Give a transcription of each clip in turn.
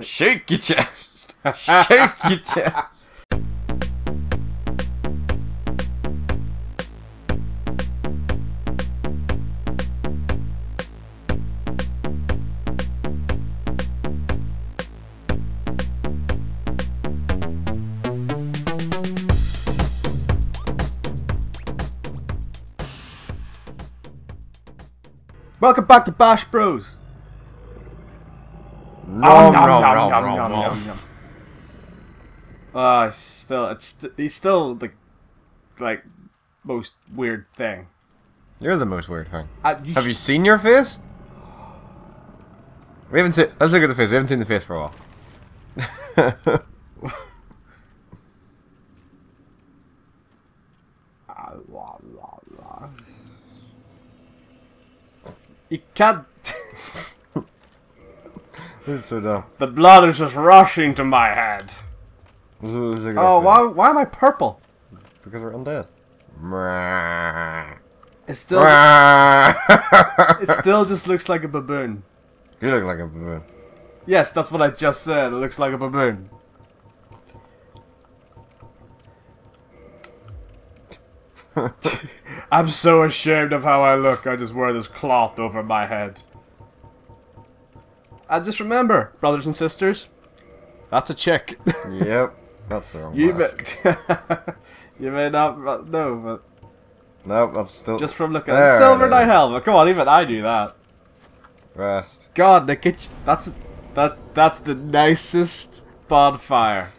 Shake your chest. Shake your chest. Welcome back to Bash Bros. Nom, nom, nom, nom, nom. Ah, still, it's he's still the like most weird thing. You're the most weird thing. Uh, Have you seen your face? We haven't seen. Let's look at the face. We haven't seen the face for a while. Ah. You can't. This is so dumb. the blood is just rushing to my head. This is- this oh, is Oh, why? Why am I purple? Because we're undead. Mwah. It still, it still just looks like a baboon. you look like a baboon. Yes, that's what I just said. It looks like a baboon. I'm so ashamed of how I look. I just wear this cloth over my head. And just remember, brothers and sisters, that's a chick. yep. That's the wrong you may, you may not know, but no, Nope, that's still just from looking at Silver Knight helmet. Come on, even I do that. rest. God, the kitchen. That's that. That's the nicest bonfire.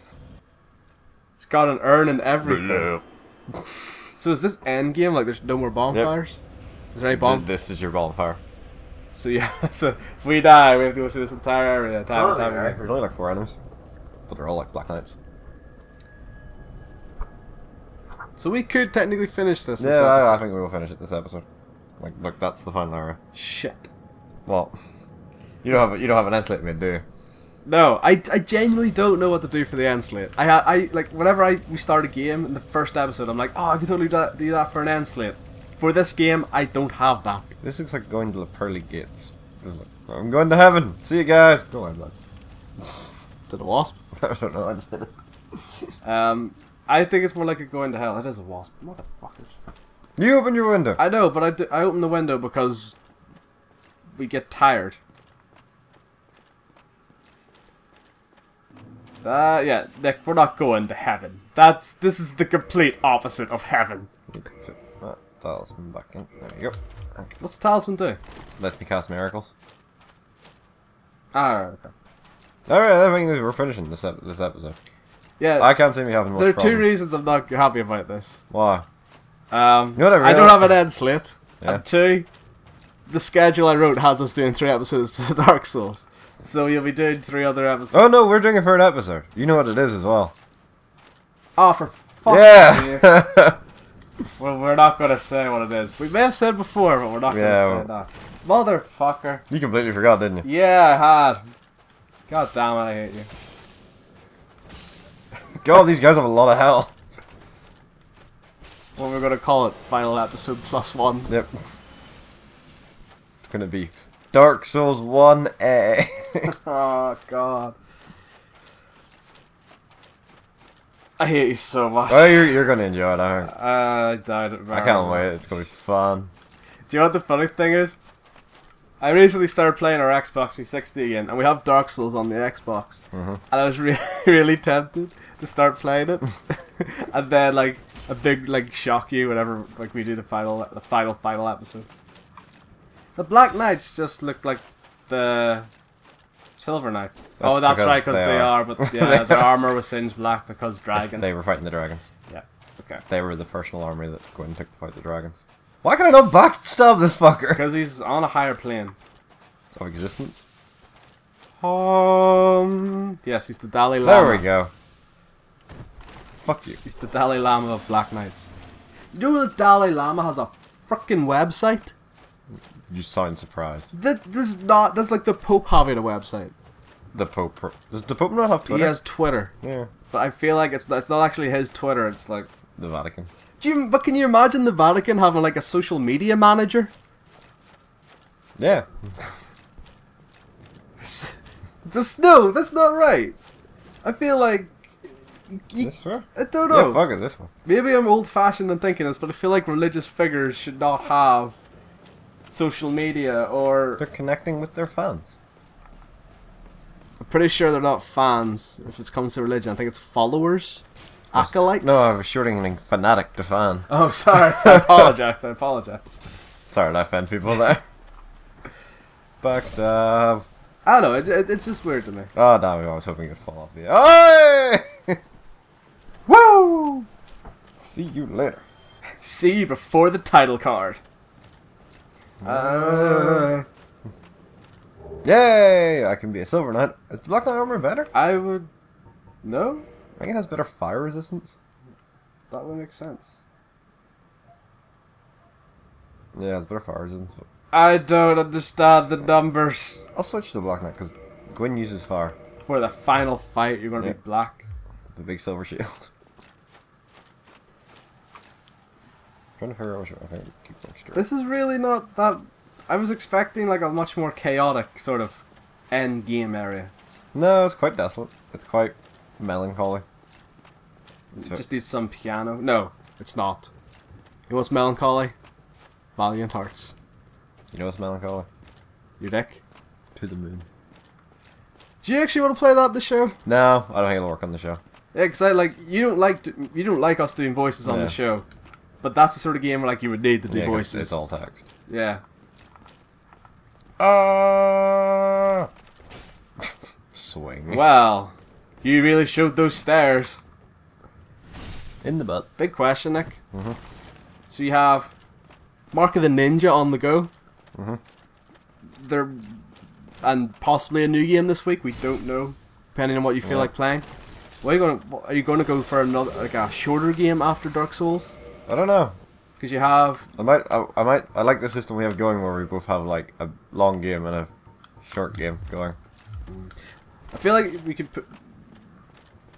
It's got an urn and everything. So is this end game? Like, there's no more bonfires? Is there any bomb? This is your bonfire. So yeah, so if we die, we have to go through this entire area time and time again. There's only like four enemies, but they're all like black knights. So we could technically finish this. this Yeah, I, I think we will finish it this episode. Like, look, that's the final area. Shit. Well, you don't have a, you don't have an end slate mid, do you? No, I, I genuinely don't know what to do for the end slate. I I like whenever I we start a game in the first episode, I'm like, oh, I could totally do that, do that for an end slate. For this game, I don't have that. This looks like going to the pearly gates. I'm going to heaven. See you guys. Go on, blood. To the wasp. I don't know. I just did it. Um, I think it's more like a going to hell. It is a wasp, motherfuckers. You open your window. I know, but I, do, I open the window because we get tired. Uh, yeah, Nick, we're not going to heaven. That's this is the complete opposite of heaven. Talisman back in. There you go. Okay. What's talisman do? Let's me cast miracles. Ah, okay. All right, I think we're finishing this ep- this episode. Yeah, I can't see me having much there are two reasons I'm not happy about this. Why? Um, You know I I don't have an end slate. Yeah. And two, the schedule I wrote has us doing three episodes to Dark Souls. So you'll be doing three other episodes. Oh no, we're doing it for an episode. You know what it is as well. Oh, for fuck's sake. yeah. Well, we're not going to say what it is. We may have said before, but we're not Yeah, going to say that. Motherfucker. you completely forgot, didn't you? Yeah, I had. God damn it, I hate you. God, these guys have a lot of hell. What we're going to call it, final episode plus one. Yep. It's gonna be Dark Souls 1A. Oh, God. I hate you so much. oh, you're, you're gonna enjoy it, I think. Uh, I died at I can't wait, it's gonna be fun. Do you know what the funny thing is? I recently started playing our Xbox 360 again, and we have Dark Souls on the Xbox. Mhm. And I was re- really tempted to start playing it, and then like a big like shock you whenever like we do the final the final final episode. The Black Knights just looked like the Silver Knights. oh, that's because right, because they they, are. are. But yeah, their armor was singed black because dragons. They were fighting the dragons. Yeah. Okay. They were the personal army that Gwyn took to fight the dragons. Why can I not backstab this fucker? Because he's on a higher plane. Of existence. Um. Yes, he's the Dalai Lama. There we go. Fuck you. He's the Dalai Lama of Black Knights. You know the Dalai Lama has a freaking website? You sound surprised. That this is not. That's like the Pope having a website. The Pope. Does the Pope not have Twitter? He has Twitter, Yeah. but I feel like it's it's not actually his Twitter. It's like, The Vatican. do you? But can you imagine the Vatican having like a social media manager? Yeah. That's no, that's not right. I feel like you, This one? I don't know. Yeah, fuck it, this one. Maybe I'm old fashioned in thinking this, but I feel like religious figures should not have social media or They're connecting with their fans. I'm pretty sure they're not fans if it comes to religion. I think it's followers. Acolytes? No, I was shortening fanatic to fan. Oh sorry. I apologize. I apologize. Sorry to offend people there. Backstab. I don't know, it, it, it's just weird to me. Oh, damn, I was hoping you'd fall off the. Oi! Woo! See you later. See you before the title card. Uh, Yay! I can be a silver knight. Is the black knight armor better? I would. No? I think it has better fire resistance. That would make sense. Yeah, it's better fire resistance. But I don't understand the numbers. I'll switch to the black knight because Gwyn uses fire. For the final fight, you're going to Yeah. be black. The big silver shield. trying to figure out which think keep going straight. This is really not that. I was expecting like a much more chaotic sort of end game area. No, it's quite desolate. It's quite melancholy. It So- just needs some piano. No, it's not. It was melancholy. Valiant Hearts. You know what's melancholy? Your dick. To the moon. Do you actually want to play that the show? No, I don't think it'll work on the show. Yeah, because I like you don't like to, you don't like us doing voices on Yeah. the show, but that's the sort of game like you would need to do Yeah, voices. it's all text. Yeah. Uh... Swing. Well, you really showed those stairs. In the butt. Big question, Nick. Mhm. So you have Mark of the Ninja on the go. Mhm. There, and possibly a new game this week. We don't know, depending on what you feel Yeah. like playing. What are you going? Are you going to go for another like a shorter game after Dark Souls? I don't know. Because you have I might. I, I might. I like the system we have going where we both have like a long game and a short game going. I feel like we could put.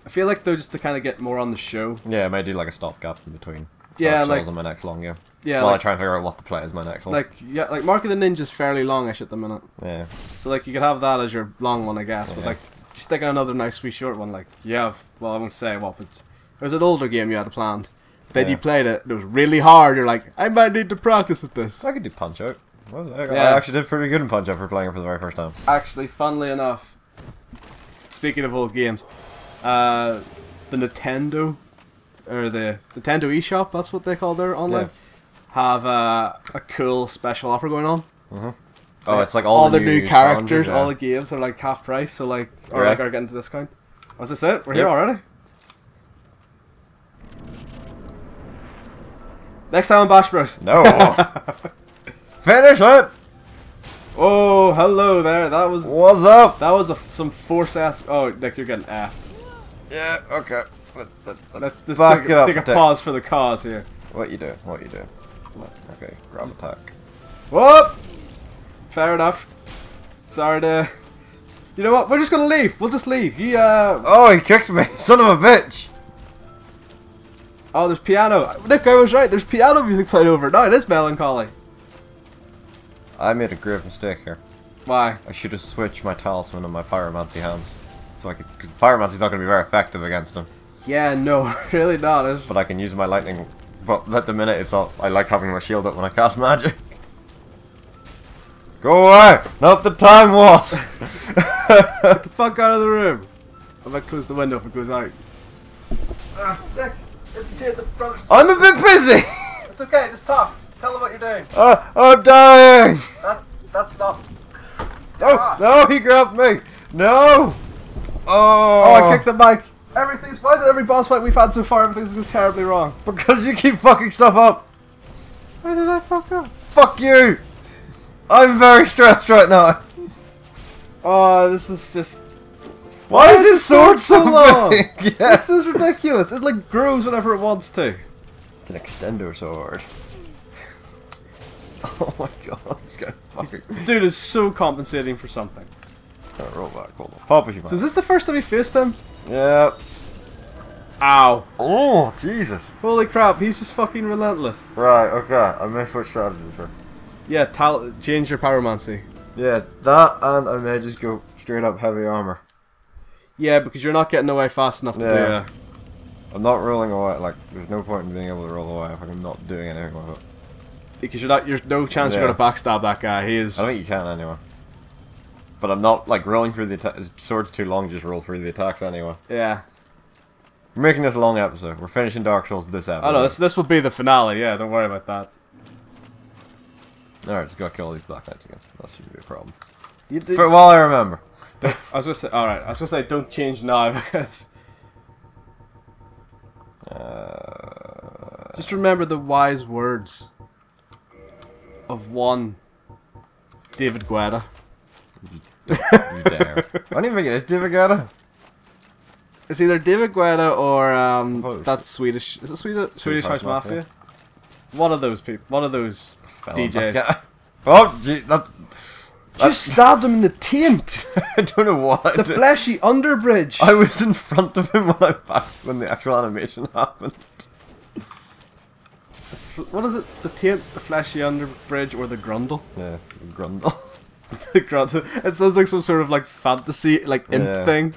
I feel like though, just to kind of get more on the show. Yeah, I might do like a stopgap in between. Yeah, like and my next long game. yeah, While like, I try and figure out what to play as my next one. like yeah, like Mark of the Ninja's fairly longish at the minute. yeah. So like you could have that as your long one, I guess. But like you stick on another nice wee short one. Like you have. Well, I won't say what, but it was an older game you had planned. Then Yeah. you played it. and It was really hard. You're like, I might need to practice at this. I could do Punch Out. What was it? I, Yeah. I actually did pretty good in Punch Out for playing it for the very first time. Actually, funnily enough, speaking of old games, uh, the Nintendo or the Nintendo eShop, that's what they call their online, have uh, a cool special offer going on. Oh, it's like all, the, the, new, challenges, characters, yeah. all the games are like half price, so like or Really? like are getting to discount. Was this it? We're here already. Next time on Bash Bros. No. Finish it. Oh, hello there. That was What's up? that was a, some force ass. Oh, Nick, you're getting effed. Yeah. Okay. Let's, let's, Let's take, it up. take a Dick. pause for the cause here. What you do? What you do? Okay. Grab attack. Whoop! Fair enough. Sorry to. You know what? We're just gonna leave. We'll just leave. You uh. Oh, he kicked me, son of a bitch. Oh, there's piano. Nick, I was right. There's piano music playing over. No, it is melancholy. I made a grave mistake here. Why? I should have switched my talisman and my pyromancy hands. So I could, because pyromancy's not going to be very effective against him. Yeah, no, really not. It's, But I can use my lightning. But at the minute, it's all. I like having my shield up when I cast magic. Go away! Not the time wasp! Get the fuck out of the room. I might close the window if it goes out. Ah, Nick, entertain the brothers. I'm a bit busy! It's okay, just talk. Tell them what you're doing. Uh, I'm dying! That's that's stuff. No! No, he grabbed me! No! Oh! Oh, I kicked the mic. Everything's why is every boss fight we've had so far everything's going terribly wrong? Because you keep fucking stuff up! Why did I fuck up? Fuck you! I'm very stressed right now. Oh, this is just Why, is his sword so long? big? This is ridiculous. It like grows whenever it wants to. It's an extender sword. Oh my god, this guy fucking. Dude is so compensating for something. Roll back, hold on. Pop if you So is this the first time you faced him? Yeah. Ow. Oh, Jesus. Holy crap, he's just fucking relentless. Right, okay. I may switch strategies. Yeah, tal- change your pyromancy. Yeah, that and I may just go straight up heavy armor. Yeah, because you're not getting away fast enough to do Yeah. it. I'm not rolling away. Like, there's no point in being able to roll away if I'm not doing anything with it. Because you're not. There's no chance Yeah. you're gonna backstab that guy. He is. I think you can anyway. But I'm not like rolling through the attacks. Sword's too long. Just roll through the attacks anyway. Yeah. We're making this a long episode. We're finishing Dark Souls this episode. Oh no, this this will be the finale. Yeah, don't worry about that. All right, just gotta kill all these Black Knights again. That shouldn't be a problem. You did, For while I remember. I was gonna say. All right, I was gonna say don't change now because Uh, just remember the wise words of one David Guetta. you dare. I don't even think it is David Guetta. It's either David Guetta or um, Oh, that Swedish. Is it Swedish? Swedish House House Mafia? Mafia. One of those people. One of those Fell DJs. Oh, gee, that. Just stabbed him in the taint. I don't know what I The did. fleshy underbridge. I was in front of him when I passed when the actual animation happened. What is it? The taint, the fleshy underbridge, or the grundle? Yeah, Grundle. the grundle. It sounds like some sort of like fantasy, like imp Yeah. thing.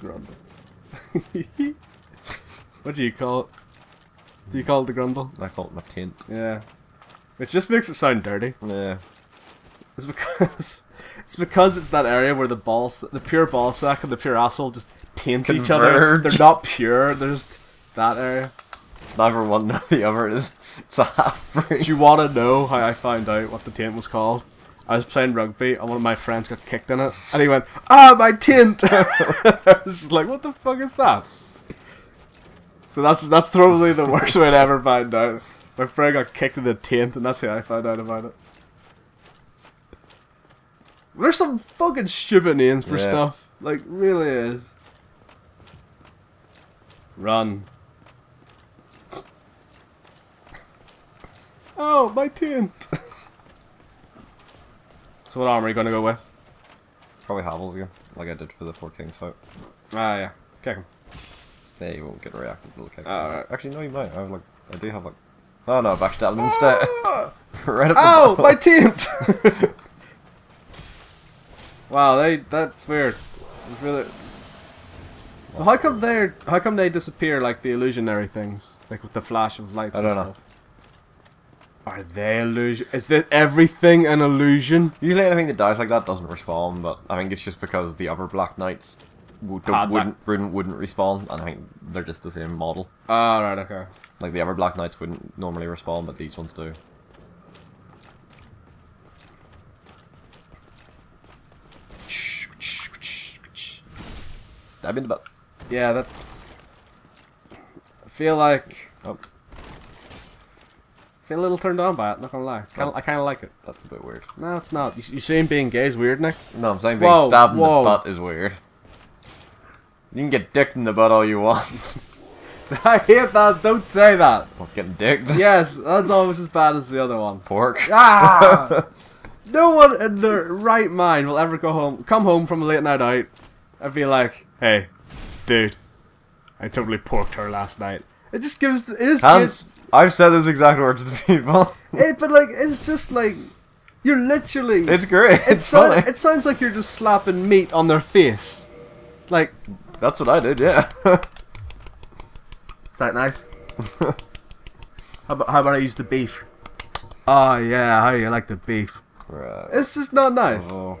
Grundle. what do you call it? Do you call it the grundle? I call it my tint. Yeah. Which just makes it sound dirty. Yeah. It's because it's because it's that area where the balls, the pure ball sack and the pure asshole just taint each other. They're not pure. They're just that area. It's neither one nor the other. It is. It's a half Do you want to know how I found out what the taint was called? I was playing rugby and one of my friends got kicked in it, and he went, "Ah, my taint!" I was just like, "What the fuck is that?" So that's that's probably the worst way to ever find out. My friend got kicked in the taint, and that's how I found out about it. There's some fucking stupid names for Yeah. stuff. Like, really is. Run. Oh, my taint. so what armor are you gonna go with? Probably Havel's again, like I did for the Four Kings fight. Ah, yeah. Kick him. Yeah, you won't get a reactive little kick. Alright. Actually, no, you might. I have like, I do have like. Oh no, backstab him instead. Ah! right up the Ow, my taint! wow, they that's weird. It's really. So how come they how come they disappear like the illusionary things, like with the flash of lights? I and don't know. stuff? Are they illusion? Is that everything an illusion? Usually anything that dies like that doesn't respawn, but I think it's just because the other Black Knights w- don't, wouldn't, wouldn't wouldn't respawn, and I think they're just the same model. Ah, right, okay. Like the other Black Knights wouldn't normally respawn, but these ones do. Stab in the butt. Yeah, that. I feel like Oh, feel a little turned on by it. Not gonna lie, kinda, I kind of like it. that's a bit weird. No, it's not. You, you saying being gay is weird, Nick? No, I'm saying being Whoa, stabbed in the butt is weird. You can get dicked in the butt all you want. I hate that. Don't say that. well, getting dicked. Yes, that's almost as bad as the other one. Pork. Ah! no one in their right mind will ever go home, come home from a late night out, and be like, "Hey, dude, I totally porked her last night." It just gives. It just Hans, I've said those exact words to people. it, but like, it's just like you're literally. It's great. it, It's so- funny. it sounds like you're just slapping meat on their face. Like, That's what I did, yeah. is that nice? how about how about I use the beef? Oh yeah, how you like the beef? right. It's just not nice. Oh,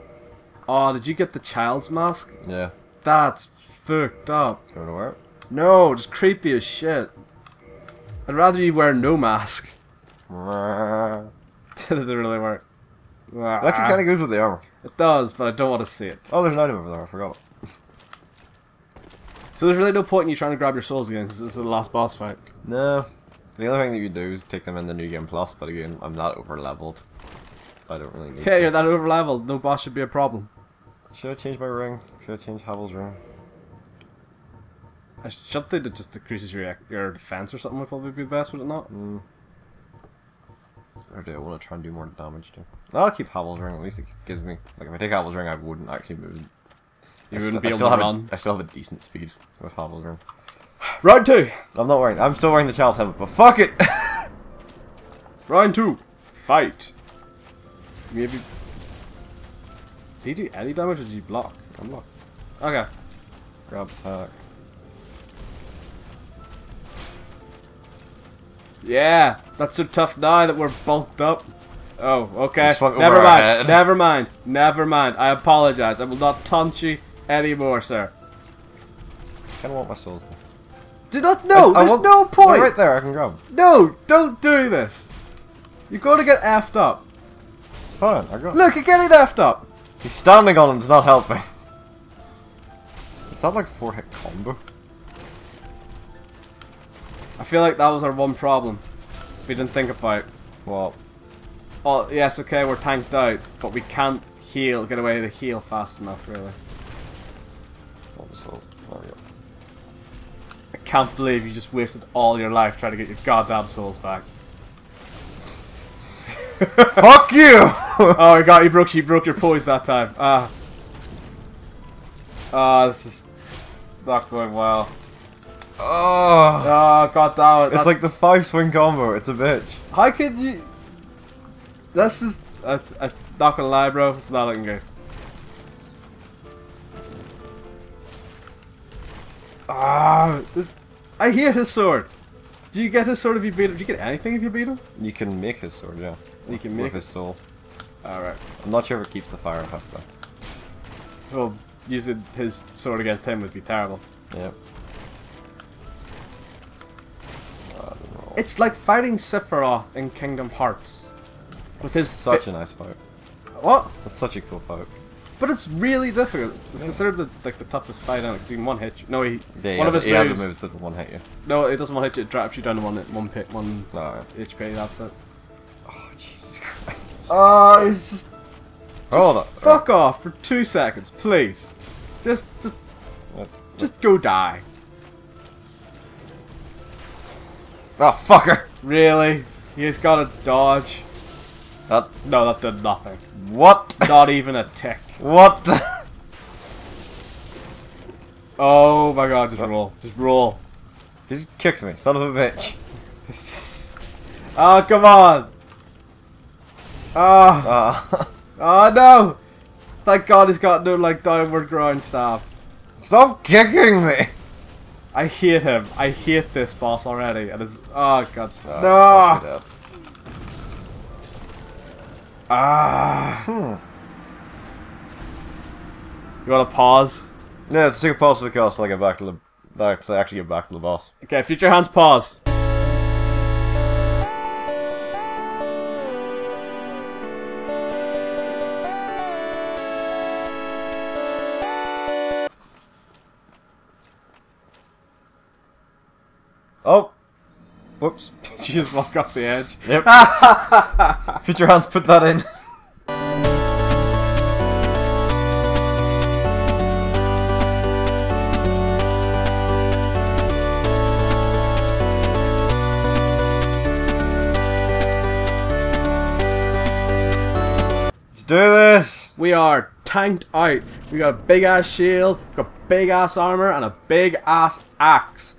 Oh, did you get the child's mask? yeah. That's fucked up. Going to wear No, just creepy as shit. I'd rather you wear no mask. That doesn't really work. It actually kind of goes with the armor. It does, but I don't want to see it. Oh, there's an item over there. I forgot. So there's really no point in you trying to grab your souls again, since it's the last boss fight. No. The only thing that you do is take them in the new game plus, but again, I'm not over leveled. I don't really need Yeah, to. you're that over leveled. No boss should be a problem. Should I change my ring? Should I change Havel's ring? I should think that just decreases your your defense or something would probably be the best, would it not? Mm. Or do I want to try and do more damage too? I'll keep Havel's ring. At least it gives me like if I take Havel's ring, I wouldn't actually move. You I wouldn't st- be I able still to have run. A, I still have a decent speed with Havel's ring. Round two. I'm not wearing. I'm still wearing the child's helmet, but fuck it. Round two. Fight. Maybe. Did he do any damage or did you block? Unblock. Okay. Grab attack. Yeah, that's so tough now that we're bulked up. Oh, okay. Never mind. Never mind. Never mind. I apologize. I will not taunt you anymore, sir. I Kinda want my souls though. Do not. No, I- I there's want- no point. Right there, I can grab. No, don't do this. You're going to get effed up. It's fine, I got Look, you're getting effed up. He's standing on him, it's not helping. Is that like a four hit combo? I feel like that was our one problem. We didn't think about. Well, Oh, yes, okay, we're tanked out, but we can't heal, get away with the heal fast enough, really. All the souls. There we go. I can't believe you just wasted all your life trying to get your goddamn souls back. Fuck you! oh, I got you broke. You broke your poise that time. Ah. Ah, this is not going well. oh, Oh, god damn it. it's like the five swing combo, it's a bitch. how could you? This is. I, I'm not gonna lie, bro. It's not looking good. Ah, this. I hear his sword. Do you get his sword if you beat him? Do you get anything if you beat him? You can make his sword, yeah. You can With make his soul. Alright. I'm not sure if it keeps the fire effect though. Well, using his sword against him would be terrible. Yep. I don't know. It's like fighting Sephiroth in Kingdom Hearts. With his such a nice fight. what? That's such a cool fight. But it's really difficult. It's Yeah. considered the like the toughest fight on it because he can one hit you. No, he Yeah, he one of his he has a moves. move that one hit you. No, it doesn't one hit you. It drops you down to one one pit one oh, No. HP. That's it. Oh, Jesus Christ. Oh, it's just Hold on. fuck off for two seconds, please. Just just just go die. Oh, fucker! Really? He's got a dodge. That. No, that did nothing. What? Not even a tick. what? Oh my god, just roll. Just roll. just kicked me, son of a bitch. oh, come on. Oh, Ah. oh no. Thank god he's got no, like, downward ground stab. Stop kicking me! I hate him. I hate this boss already. And it's, oh god. Ah, no. Ah. dad. You want to pause? Hmm. Yeah, let's take a pause for the cast till I get back to the. Like, actually get back to the boss. Okay, future Hans pause. Whoops. She just walk off the edge. Yep. Future Hans, put that in. Let's do this! We are tanked out. We got a big ass shield, got big ass armor, and a big ass axe.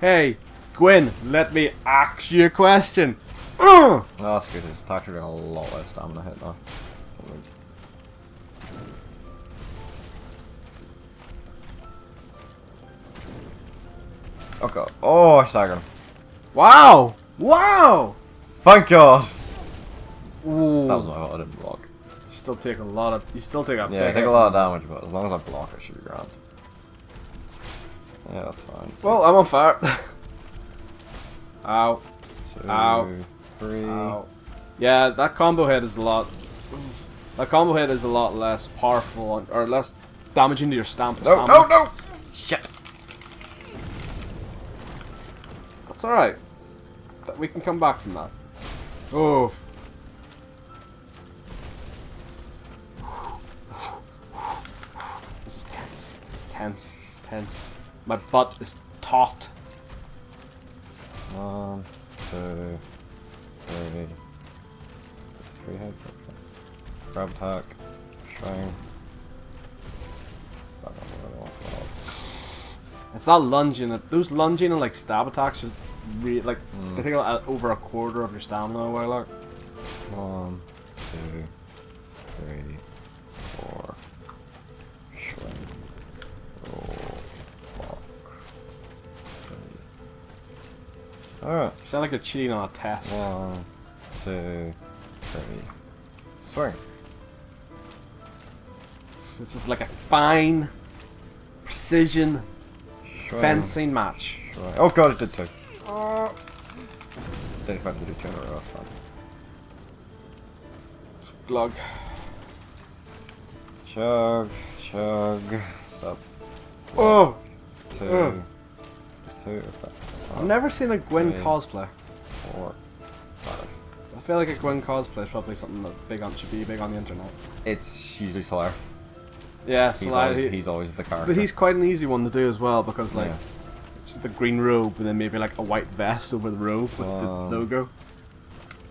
Hey, Gwyn, let me ask you a question. Oh, that's good. His attacks are doing a lot less stamina hit now. Oh god. Oh, I staggered him. Wow! Wow! Thank god! Ooh. That was my fault, I didn't block. You still take a lot of. You still take a. Yeah, I take a lot of damage, but as long as I block, I should be grand. Yeah, that's fine. Well, I'm on fire. Ow. Two, Ow. three. Ow. Yeah, that combo hit is a lot. That combo hit is a lot less powerful or less damaging to your stamp. No, no, no! Shit! That's alright. That we can come back from that. Oh. This is tense. Tense. Tense. My butt is taut. One, two, three. There's three heads. Okay. Grab attack. Shrine. I don't know what I want for that. It's that lunging. that- Those lunging and like stab attacks just re like Mm. they take a, over a quarter of your stamina a while out. One, two, Alright. You sound like you're cheating on a test. One, two, three. Swing. This is like a fine precision Swing. fencing match. Swing. Oh god, it did two. Didn't expect to do two in a row, that's fine. Glug. Chug, chug, sub, Oh! two. Oh. There's two. I've never seen a Gwyn Three. cosplay. Four, five. I feel like a Gwyn cosplay is probably something that big on should be big on the internet. It's usually Solaire. Yeah, He's, always, he- he's always the character. but he's quite an easy one to do as well because like Yeah. it's just a green robe and then maybe like a white vest over the robe with Um. the logo,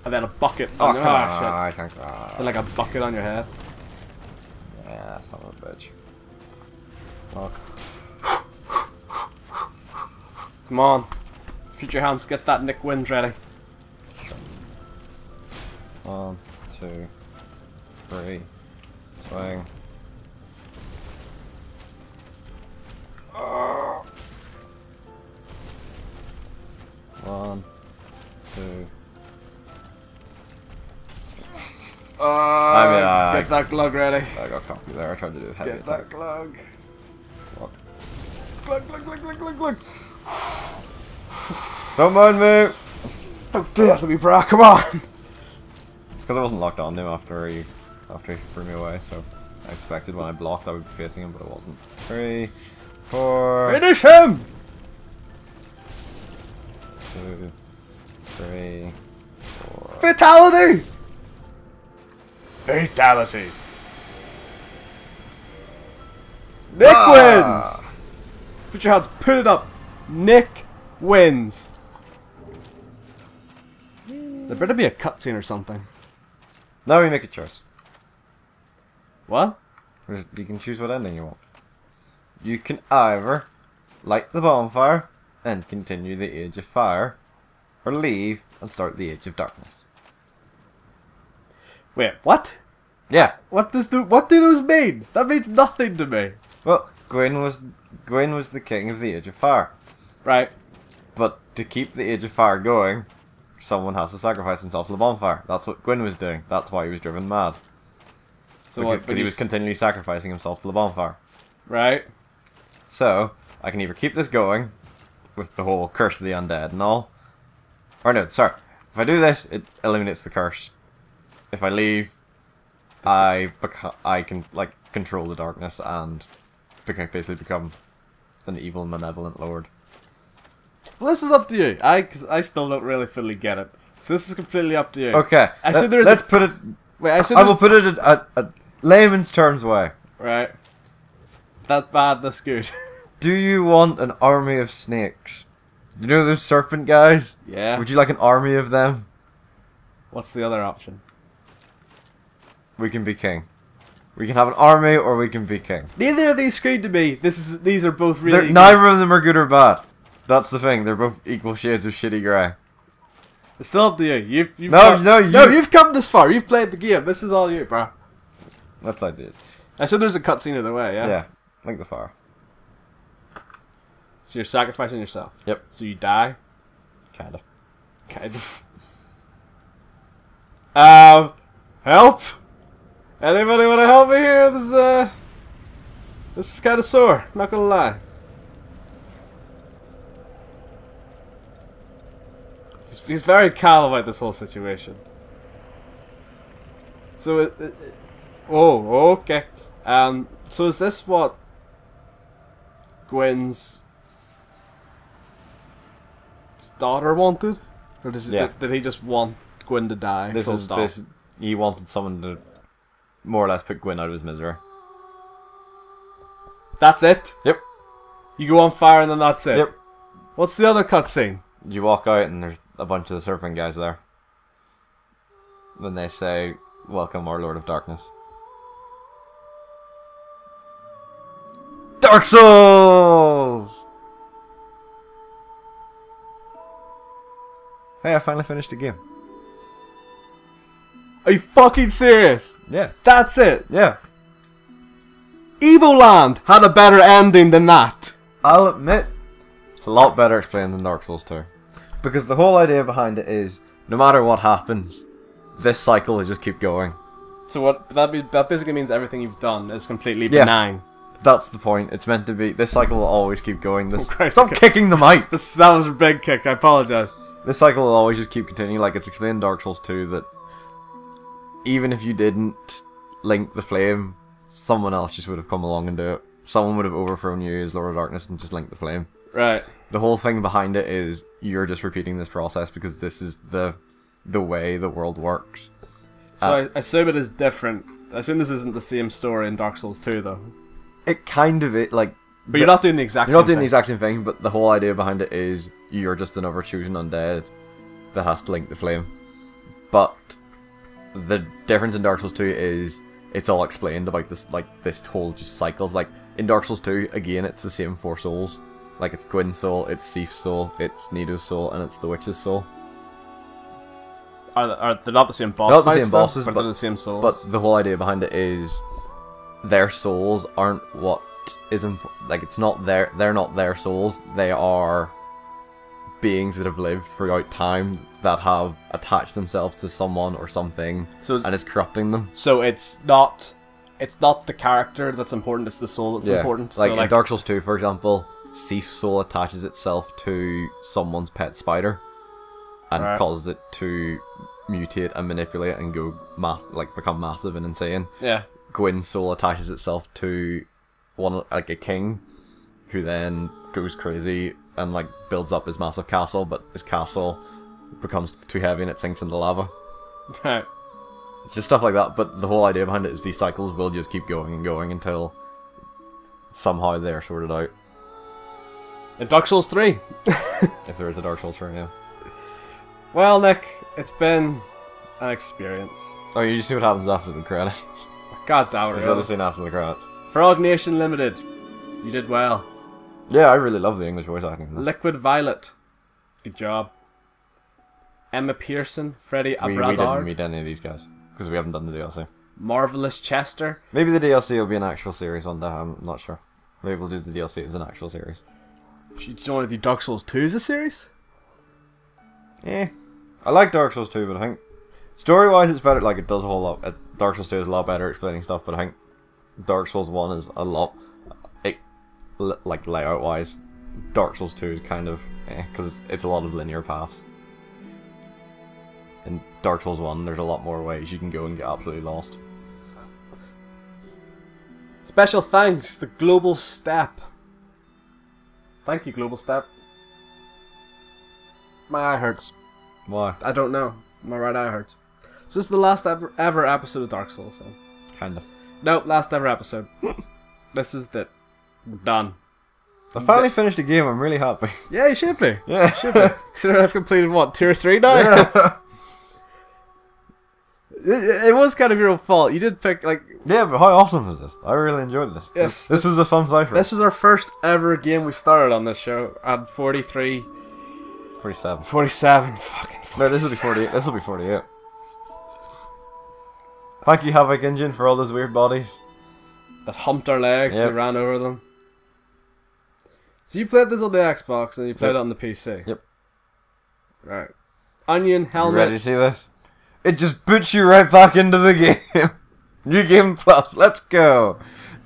and then a bucket. Oh, on your, ah, shit. I can't. Then like a bucket on your head. Yeah, son of a bitch. Look. Come on, future Hans, get that Nick Wins ready. One, two, three, swing. One, two. Uh, I mean, I- get that glug ready. I got cocky there. I tried to do a heavy Get attack. that glug. Look. Glug, glug, glug, glug, glug, glug. Don't mind me! Don't do that to me, bro. Come on. Because I wasn't locked on him after he after he threw me away, so I expected when I blocked I would be facing him, but I wasn't. Three, four, Finish him. two, three, four. Fatality. Fatality. Nick Ah! wins. Put your hands. Put it up. Nick wins. There better be a cutscene or something. Now we make a choice. What? You can choose what ending you want. You can either light the bonfire and continue the Age of Fire, or leave and start the Age of Darkness. Wait, what? Yeah. What does the what do those mean? That means nothing to me. Well, Gwyn was Gwyn was the king of the Age of Fire, Right. To keep the Age of Fire going, someone has to sacrifice himself to the bonfire. That's what Gwyn was doing. That's why he was driven mad. So because what? 'cause but he was continually sacrificing himself to the bonfire. right. So, I can either keep this going, with the whole curse of the undead and all, or no, sorry, if I do this, it eliminates the curse. If I leave, I beca- I can, like, control the darkness and basically become an evil, malevolent lord. Well, this is up to you. I cause I still don't really fully get it. So this is completely up to you. Okay, I let, there is let's a- put it, Wait, I I will put it in a, a layman's terms way. right. That bad. That's good. Do you want an army of snakes? You know those serpent guys? yeah. Would you like an army of them? What's the other option? We can be king. We can have an army, or we can be king. Neither of these scream to me. This is these are both really. good. neither of them are good or bad. That's the thing. They're both equal shades of shitty grey. It's still up to you. You've, you've No, come, no, no. you- You've come this far. You've played the game. This is all you, bro. That's like it. I said there's a cutscene in the way. Yeah. Yeah. Link the fire. So you're sacrificing yourself. Yep. So you die. Kind of. Kind of. Um, help! Anybody want to help me here? This is uh, this is kind of sore. Not gonna lie. He's, very calm about this whole situation. So, it, it, it- oh, okay. Um, so is this what Gwyn's daughter wanted, or does it, Yeah. did, did he just want Gwen to die? This is stop? this. He wanted someone to more or less put Gwyn out of his misery. That's it. Yep. You go on fire and then that's it. Yep. What's the other cutscene? You walk out and there's a bunch of the serpent guys there. Then they say, "Welcome, our Lord of Darkness." Dark Souls. Hey, I finally finished the game. Are you fucking serious? Yeah. That's it. Yeah. Evil Land had a better ending than that. I'll admit, it's a lot better explained than Dark Souls 2. Because the whole idea behind it is, no matter what happens, this cycle will just keep going. So what that be, that basically means everything you've done is completely Yeah. benign. That's the point. It's meant to be. This cycle will always keep going. This Oh, Christ, stop okay. kicking the mic. This that was a big kick. I apologize. This cycle will always just keep continuing. Like it's explained in Dark Souls 2 that even if you didn't link the flame, someone else just would have come along and do it. Someone would have overthrown you as Lord of Darkness and just linked the flame. Right. The whole thing behind it is you're just repeating this process because this is the the way the world works. So Uh, I, assume it is different. I assume this isn't the same story in Dark Souls 2 though. It kind of it like But you're not doing the exact You're not doing the thing. exact same thing, but the whole idea behind it is you're just another chosen undead that has to link the flame. But the difference in Dark Souls 2 is it's all explained about this like this whole just cycles. Like in Dark Souls 2, again it's the same four souls. Like it's Gwyn's soul, it's Sif's soul, it's Nito's soul, and it's the witch's soul. Are, they- are they're not the same boss They're not the same bosses, but, but- they're the same souls. But the whole idea behind it is their souls aren't what is imp- like it's not their they're not their souls. They are beings that have lived throughout time that have attached themselves to someone or something so and is corrupting them. so it's not it's not the character that's important. It's the soul that's important. Like so in like Dark Souls 2, for example, Sif's soul attaches itself to someone's pet spider and Right. causes it to mutate and manipulate and go mass like become massive and insane. yeah. Gwyn's soul attaches itself to one like a king, who then goes crazy and like builds up his massive castle, but his castle becomes too heavy and it sinks into lava. Right. It's just stuff like that. But the whole idea behind it is these cycles will just keep going and going until somehow they're sorted out. In Dark Souls 3. If there is a Dark Souls for you. Well, Nick, it's been an experience. Oh, you just see what happens after the credits. God damn it. There's really. other scene after the credits. Frognation Limited. You did well. Yeah, I really love the English voice acting. Liquid Violet. Good job. Emma Pearson, Freddie We, we Abrazard, didn't meet any of these guys because we haven't done the DLC. Marvelous Chester. Maybe the DLC will be an actual series one day. I'm not sure. Maybe we'll do the DLC as an actual series. Do you want to do Dark Souls 2 as a series? Eh, I like Dark Souls 2, but I think story wise it's better. Like it does a whole lot. Uh, Dark Souls 2 is a lot better at explaining stuff, but I think Dark Souls 1 is a lot. It, like layout wise, Dark Souls 2 is kind of eh because it's, it's a lot of linear paths. In Dark Souls 1, there's a lot more ways you can go and get absolutely lost. Special thanks to Global Step. Thank you, Global Step. My eye hurts. Why? I don't know. My right eye hurts. So this is the last ever, ever episode of Dark Souls then. Kind of. No, last ever episode. this is it. We're done. I finally finished the game. I'm really happy. Yeah, you should be. Yeah. you Should be. Considering I've completed what, two or three now? It, it was kind of your own fault. You did pick like Yeah, but how awesome is this? I really enjoyed this. Yes, This, is a fun playthrough. this was our first ever game we started on this show at 43, 47. 47. Fucking. No, this will be 48. This will be 48. Thank you, Havok Engine, for all those weird bodies. that humped our legs and Yep. we ran over them. So you played this on the Xbox and you played Yep. it on the PC. Yep. Right. Onion You helmet. ready to see this? It just puts you right back into the game. New Game Plus, let's go.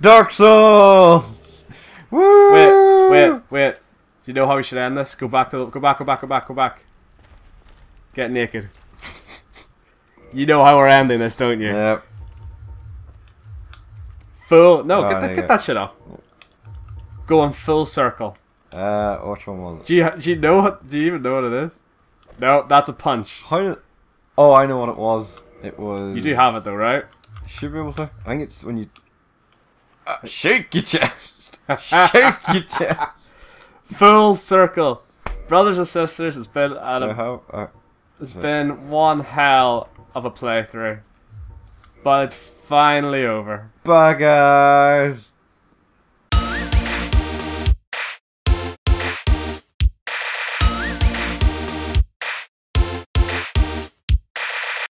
Dark Souls! Woo! Wait, wait, wait. Do you know how we should end this? Go back to go back, go back, go back, go back. Get naked. you know how we're ending this, don't you? Yep. Full. No, Oh, get, that, get that shit off. Go in full circle. Uh, which one was it? Do you do you know what? Do you even know what it is? No, that's a punch. How. Oh, I know what it was. It was... You do have it though, right? Should be able to. I think it's when you... Uh, shake your chest! shake your chest! Full circle. Brothers and sisters, it's been an, have... Uh, it's been one hell of a playthrough, but it's finally over. bye, guys!